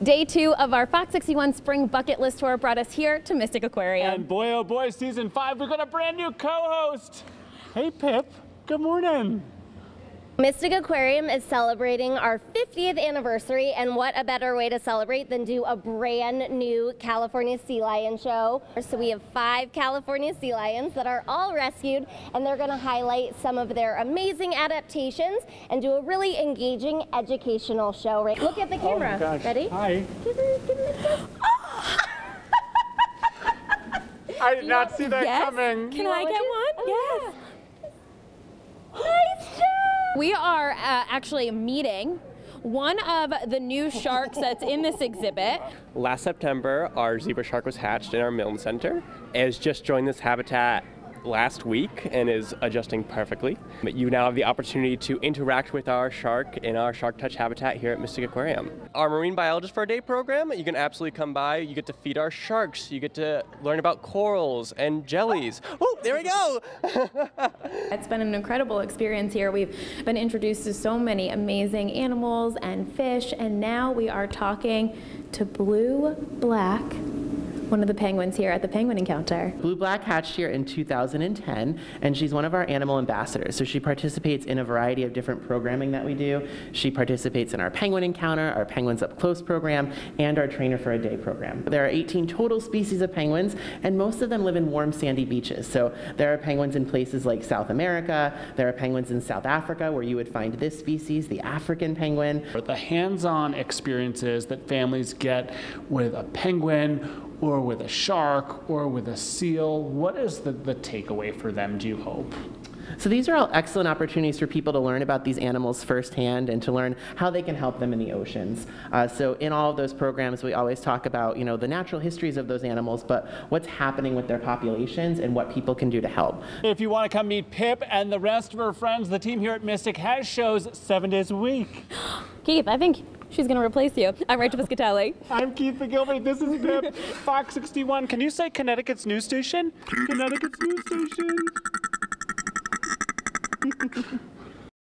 Day two of our Fox 61 Spring Bucket List Tour brought us here to Mystic Aquarium. And boy, oh boy, season five, we've got a brand new co-host. Hey, Pip. Good morning. Mystic Aquarium is celebrating our 50th anniversary, and what a better way to celebrate than do a brand new California sea lion show. So we have five California sea lions that are all rescued, and they're going to highlight some of their amazing adaptations and do a really engaging educational show. Right? Look at the camera. Oh my gosh. Ready? Hi. Give her, give her a kiss. I did not see that Yes? coming. Can I get one? Oh, yes. Nice job. We are uh, actually meeting one of the new sharks that's in this exhibit. Last September, our zebra shark was hatched in our Milne Center. It has just joined this habitat last week and is adjusting perfectly. But you now have the opportunity to interact with our shark in our Shark Touch habitat here at Mystic Aquarium. Our Marine Biologist for a Day program, you can absolutely come by. You get to feed our sharks. You get to learn about corals and jellies. Oh, there we go! It's been an incredible experience here. We've been introduced to so many amazing animals and fish, and now we are talking to Blue Black, one of the penguins here at the Penguin Encounter. Blue Black hatched here in 2010, and she's one of our animal ambassadors. So she participates in a variety of different programming that we do. She participates in our Penguin Encounter, our Penguins Up Close program, and our Trainer for a Day program. There are 18 total species of penguins, and most of them live in warm sandy beaches. So there are penguins in places like South America, there are penguins in South Africa where you would find this species, the African penguin, The hands-on experiences that families get with a penguin or with a shark or with a seal, what is the, the takeaway for them, do you hope? So these are all excellent opportunities for people to learn about these animals firsthand and to learn how they can help them in the oceans. Uh, so in all of those programs, we always talk about you know the natural histories of those animals, but what's happening with their populations and what people can do to help. If you want to come meet Pip and the rest of her friends, the team here at Mystic has shows seven days a week. Keith, I think she's going to replace you. I'm Rachel Piscatelli. I'm Keith McGilvery. This is Pip. Fox 61. Can you say Connecticut's news station? Connecticut's news station.